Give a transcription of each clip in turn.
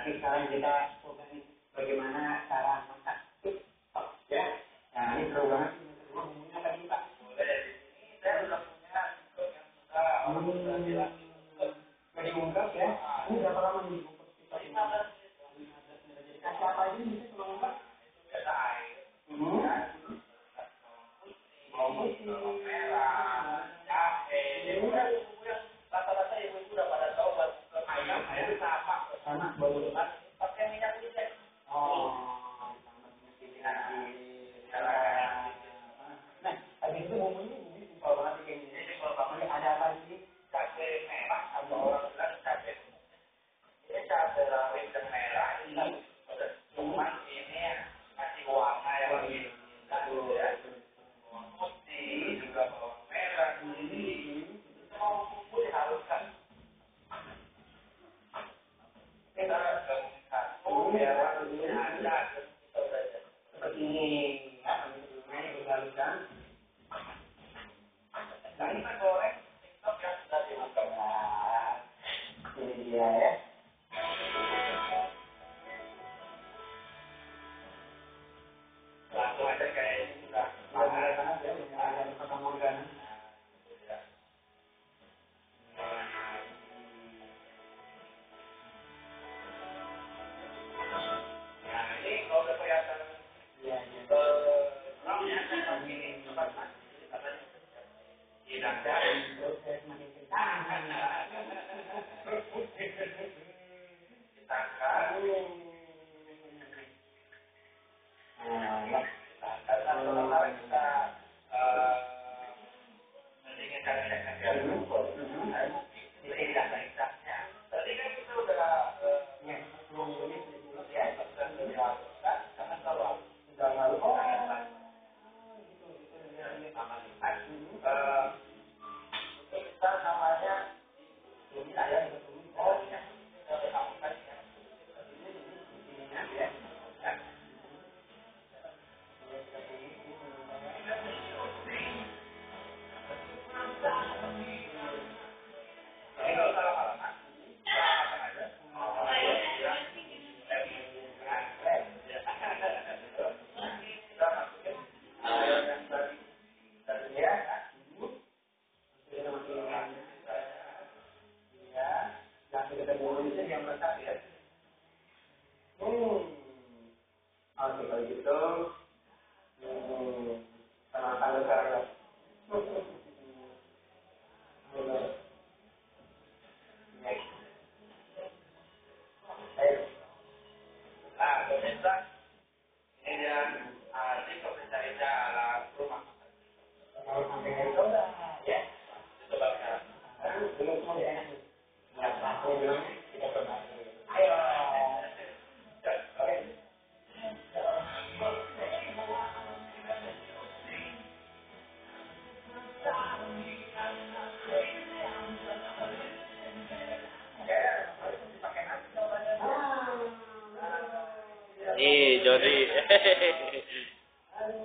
tapi sekarang kita coba nih bagaimana cara masak oh, ya. Nah ini seru banget. Ini kedua bumbunya apa nih pak? Boleh. Dari sini saya sudah punya untuk yang sudah hmm. sudah diungkap ya. Ini berapa lama nih kita ini? Nah, siapa apa aja nih anak baru lepas. Nah, ini. Ini dia ya. tidak dari proses menentukan nah, kita kali karena kita eh, mendingan kita dulu Joni. Thank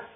you.